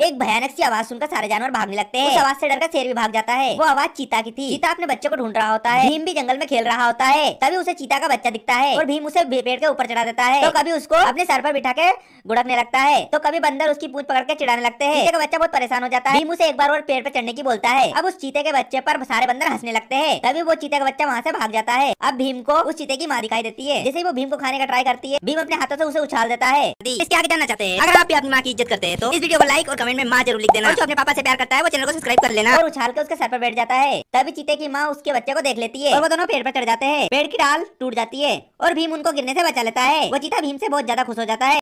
एक भयानक सी आवाज़ सुनकर सारे जानवर भागने लगते हैं। उस आवाज़ से डरकर शेर भी भाग जाता है। वो आवाज़ चीता की थी। चीता अपने बच्चे को ढूंढ रहा होता है। भीम भी जंगल में खेल रहा होता है। तभी उसे चीता का बच्चा दिखता है। और भीम उसे पेड़ के ऊपर चढ़ा देता है। तो कभी उसको अपने सर पर बिठा के गुड़कने लगता है। तो कभी बंदर उसकी पूछ पकड़ के चिढ़ाने लगते हैं। चीते का बच्चा बहुत परेशान हो जाता है। भीम उसे एक बार और पेड़ पर चढ़ने की बोलता है। अब उस चीते के बच्चे पर सारे बंदर हंसने लगते हैं। तभी वो चीते का बच्चा वहाँ से भाग जाता है। अब भीम को उस चीते की माँ दिखाई देती है। जैसे वो भीम को खाने का ट्राई करती है भीम अपने हाथों से उसे उछाल देता है। इसके आगे जानना चाहते हैं अगर आप अपनी माँ की इज़्ज़त करते हैं तो इस वीडियो को लाइक और कमेंट में माँ ज़रूर लिख देना। और जो अपने पापा से प्यार करता है वो चैनल को सब्सक्राइब कर लेना। और उछाल के उसके सर पर बैठ जाता है। तभी चीते की माँ उसके बच्चे को देख लेती है। और वो दोनों पेड़ पर चढ़ जाते हैं। पेड़ की डाल टूट जाती है। और भीम उनको गिरने से बचा लेता है। वो चीता भीम से बहुत ज़्यादा खुश हो जाता है।